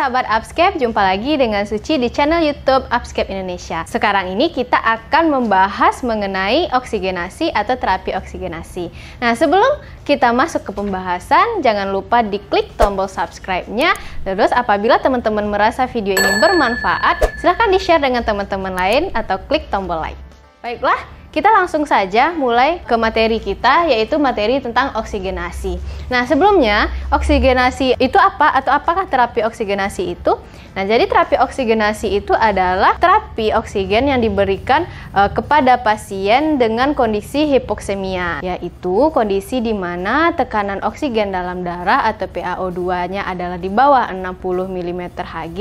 sahabat Upscape, jumpa lagi dengan Suci di channel YouTube Upscape Indonesia. Sekarang ini kita akan membahas mengenai oksigenasi atau terapi oksigenasi. Nah, sebelum kita masuk ke pembahasan, jangan lupa diklik tombol subscribe-nya. Terus apabila teman-teman merasa video ini bermanfaat, silahkan di-share dengan teman-teman lain atau klik tombol like. Baiklah, kita langsung saja mulai ke materi kita yaitu materi tentang oksigenasi. Nah, sebelumnya oksigenasi itu apa atau apakah terapi oksigenasi itu? Nah, jadi terapi oksigenasi itu adalah terapi oksigen yang diberikan e, kepada pasien dengan kondisi hipoksemia, yaitu kondisi di mana tekanan oksigen dalam darah atau PaO2-nya adalah di bawah 60 mm Hg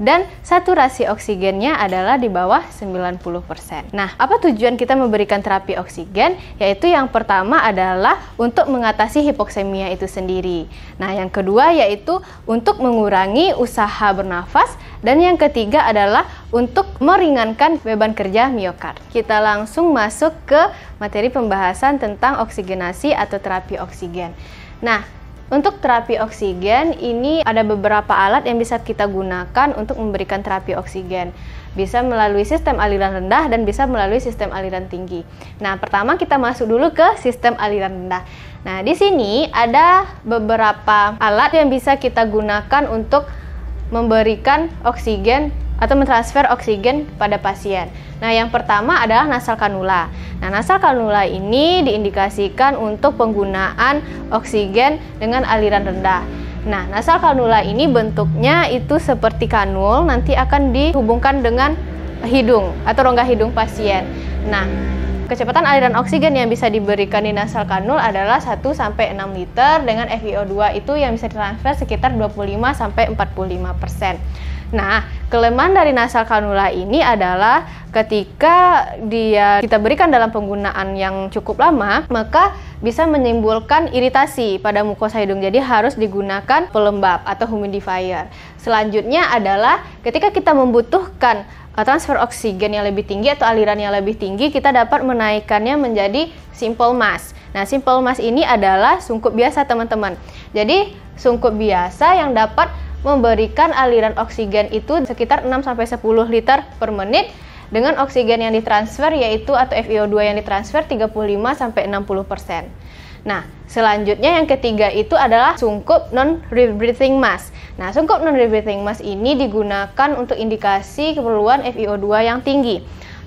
dan saturasi oksigennya adalah di bawah 90%. Nah, apa tujuan kita memberikan terapi oksigen, yaitu yang pertama adalah untuk mengatasi hipoksemia itu sendiri. Nah, yang kedua yaitu untuk mengurangi usaha bernafas dan yang ketiga adalah untuk meringankan beban kerja miokard. Kita langsung masuk ke materi pembahasan tentang oksigenasi atau terapi oksigen. Nah, untuk terapi oksigen ini ada beberapa alat yang bisa kita gunakan untuk memberikan terapi oksigen bisa melalui sistem aliran rendah dan bisa melalui sistem aliran tinggi. Nah, pertama kita masuk dulu ke sistem aliran rendah. Nah, di sini ada beberapa alat yang bisa kita gunakan untuk memberikan oksigen atau mentransfer oksigen pada pasien. Nah, yang pertama adalah nasal kanula. Nah, nasal kanula ini diindikasikan untuk penggunaan oksigen dengan aliran rendah. Nah, nasal kanula ini bentuknya itu seperti kanul, nanti akan dihubungkan dengan hidung atau rongga hidung pasien. Nah, kecepatan aliran oksigen yang bisa diberikan di nasal kanul adalah 1 sampai 6 liter dengan FiO2 itu yang bisa ditransfer sekitar 25 sampai 45 persen. Nah, kelemahan dari nasal kanula ini adalah ketika dia kita berikan dalam penggunaan yang cukup lama, maka bisa menimbulkan iritasi pada mukosa hidung. Jadi harus digunakan pelembab atau humidifier. Selanjutnya adalah ketika kita membutuhkan uh, transfer oksigen yang lebih tinggi atau aliran yang lebih tinggi, kita dapat menaikkannya menjadi simple mask. Nah, simple mask ini adalah sungkup biasa, teman-teman. Jadi, sungkup biasa yang dapat memberikan aliran oksigen itu sekitar 6-10 liter per menit dengan oksigen yang ditransfer yaitu atau FiO2 yang ditransfer 35-60%. Nah, selanjutnya yang ketiga itu adalah sungkup non-rebreathing mask. Nah, sungkup non-rebreathing mask ini digunakan untuk indikasi keperluan FiO2 yang tinggi.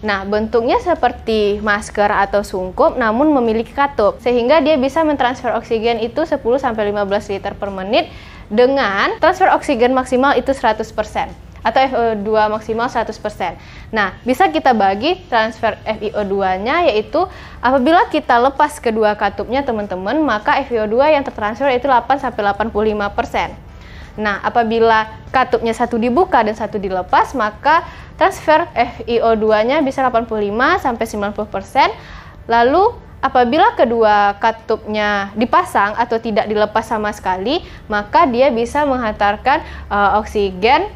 Nah, bentuknya seperti masker atau sungkup namun memiliki katup sehingga dia bisa mentransfer oksigen itu 10-15 liter per menit dengan transfer oksigen maksimal itu 100% atau FiO2 maksimal 100%. Nah, bisa kita bagi transfer FiO2-nya yaitu apabila kita lepas kedua katupnya teman-teman, maka FiO2 yang tertransfer itu 8 sampai 85%. Nah, apabila katupnya satu dibuka dan satu dilepas, maka transfer FiO2-nya bisa 85 sampai 90%. Lalu Apabila kedua katupnya dipasang atau tidak dilepas sama sekali, maka dia bisa menghantarkan uh, oksigen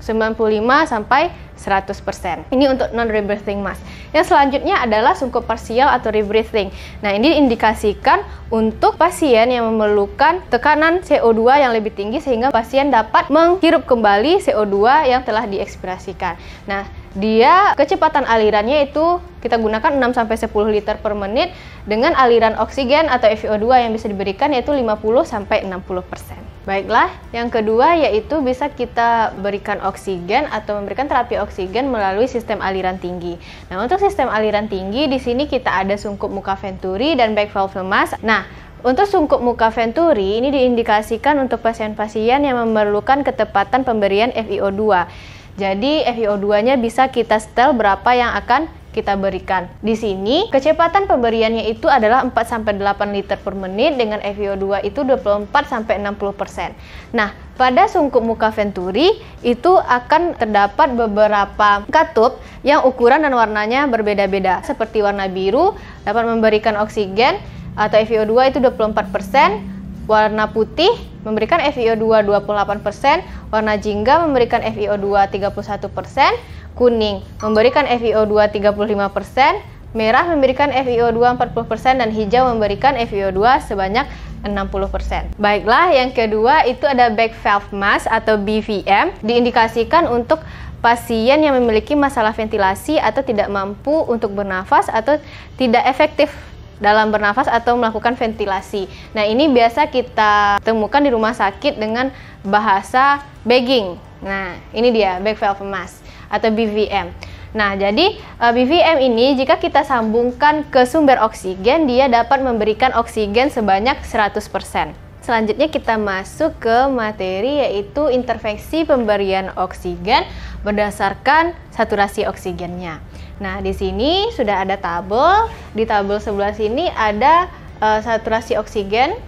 95 sampai 100%. Ini untuk non-rebreathing mask. Yang selanjutnya adalah sungkup parsial atau rebreathing. Nah, ini diindikasikan untuk pasien yang memerlukan tekanan CO2 yang lebih tinggi sehingga pasien dapat menghirup kembali CO2 yang telah diekspirasikan. Nah, dia kecepatan alirannya itu kita gunakan 6 sampai 10 liter per menit dengan aliran oksigen atau FiO2 yang bisa diberikan yaitu 50 sampai 60%. Baiklah, yang kedua yaitu bisa kita berikan oksigen atau memberikan terapi oksigen melalui sistem aliran tinggi. Nah, untuk sistem aliran tinggi di sini kita ada sungkup muka venturi dan back valve mask. Nah, untuk sungkup muka venturi ini diindikasikan untuk pasien-pasien yang memerlukan ketepatan pemberian FiO2. Jadi FiO2-nya bisa kita setel berapa yang akan kita berikan. Di sini kecepatan pemberiannya itu adalah 4 sampai 8 liter per menit dengan FiO2 itu 24 sampai 60%. Nah, pada sungkup muka venturi itu akan terdapat beberapa katup yang ukuran dan warnanya berbeda-beda. Seperti warna biru dapat memberikan oksigen atau FiO2 itu 24%, Warna putih memberikan FiO2 28%, warna jingga memberikan FiO2 31%, kuning memberikan FiO2 35%, merah memberikan FiO2 40% dan hijau memberikan FiO2 sebanyak 60%. Baiklah, yang kedua itu ada back valve mask atau BVM diindikasikan untuk pasien yang memiliki masalah ventilasi atau tidak mampu untuk bernafas atau tidak efektif dalam bernafas atau melakukan ventilasi. Nah, ini biasa kita temukan di rumah sakit dengan bahasa bagging. Nah, ini dia back valve mask atau BVM. Nah, jadi eh, BVM ini jika kita sambungkan ke sumber oksigen, dia dapat memberikan oksigen sebanyak 100%. Selanjutnya kita masuk ke materi yaitu intervensi pemberian oksigen berdasarkan saturasi oksigennya. Nah, di sini sudah ada tabel. Di tabel sebelah sini ada uh, saturasi oksigen.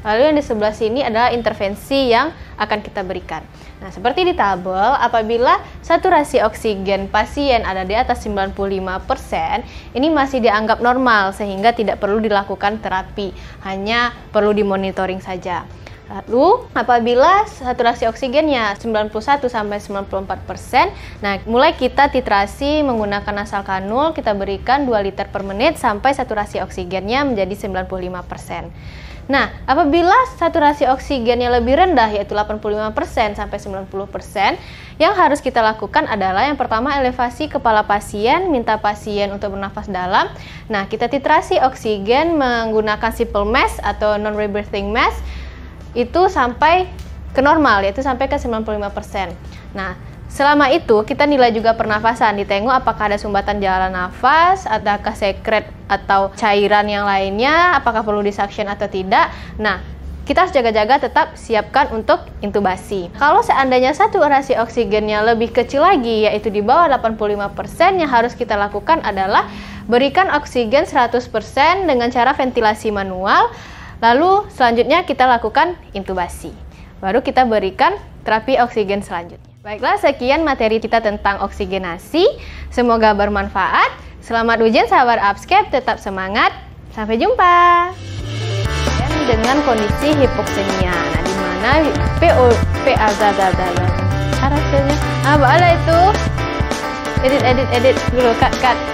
Lalu yang di sebelah sini adalah intervensi yang akan kita berikan. Nah, seperti di tabel, apabila saturasi oksigen pasien ada di atas 95%, ini masih dianggap normal sehingga tidak perlu dilakukan terapi, hanya perlu dimonitoring saja. Lalu, apabila saturasi oksigennya 91 sampai 94%, nah mulai kita titrasi menggunakan nasal kanul, kita berikan 2 liter per menit sampai saturasi oksigennya menjadi 95%. Nah, apabila saturasi oksigennya lebih rendah yaitu 85% sampai 90%, yang harus kita lakukan adalah yang pertama elevasi kepala pasien, minta pasien untuk bernafas dalam. Nah, kita titrasi oksigen menggunakan simple mask atau non rebreathing mask itu sampai ke normal yaitu sampai ke 95%. Nah, Selama itu, kita nilai juga pernafasan, ditengok apakah ada sumbatan jalan nafas, adakah sekret atau cairan yang lainnya, apakah perlu disuction atau tidak. Nah, kita harus jaga-jaga tetap siapkan untuk intubasi. Kalau seandainya saturasi oksigennya lebih kecil lagi, yaitu di bawah 85%, yang harus kita lakukan adalah berikan oksigen 100% dengan cara ventilasi manual, lalu selanjutnya kita lakukan intubasi. Baru kita berikan terapi oksigen selanjutnya. Baiklah, sekian materi kita tentang oksigenasi. Semoga bermanfaat. Selamat ujian sahabat Upscape, tetap semangat. Sampai jumpa. Dan dengan kondisi hipoksemia, nah di mana PO PA Hasilnya apa ada itu? Edit edit edit dulu cut cut.